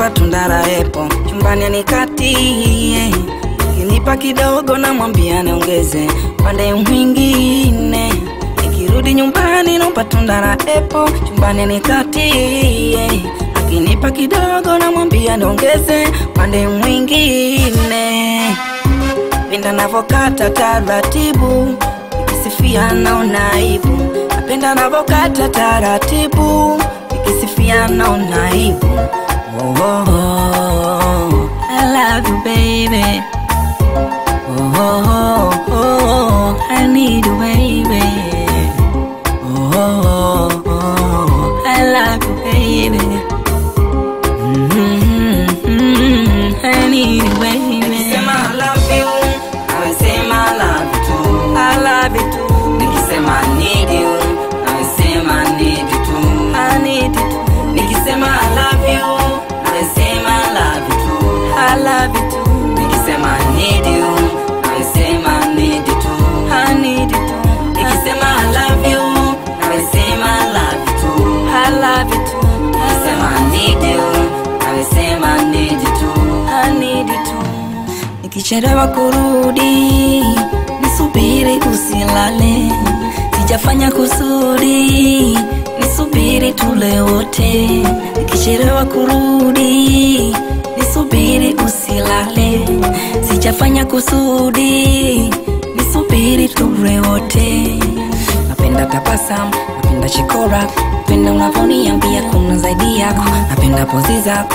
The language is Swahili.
nomba tundara epo chumbani anikatie kinipa kidogo na mwambia niongeze. Pande mwingine nikirudi nyumbani nupa tundara epo chumbani anikatie akinipa kidogo na namwambia niongeze. Pande mwingine pinda navokata taratibu. Nikisifia naona aibu. Napenda navokata taratibu. Nikisifia naona aibu oh, oh, oh. I love you baby oh, oh, oh, oh. I need you baby oh, oh, oh. I love you baby Mm-hmm. I need you baby Nikisema I love you, nawe sema I love you too. I love you too Nikisema I need you, Nikichelewa kurudi nisubiri usilale sijafanya kusudi nisubiri tule wote. Nikichelewa kurudi nisubiri usilale sijafanya kusudi nisubiri tule wote. Napenda tabasamu napenda chikora. Napenda unavyoniambia kuna zaidi yako. Napenda pozi zako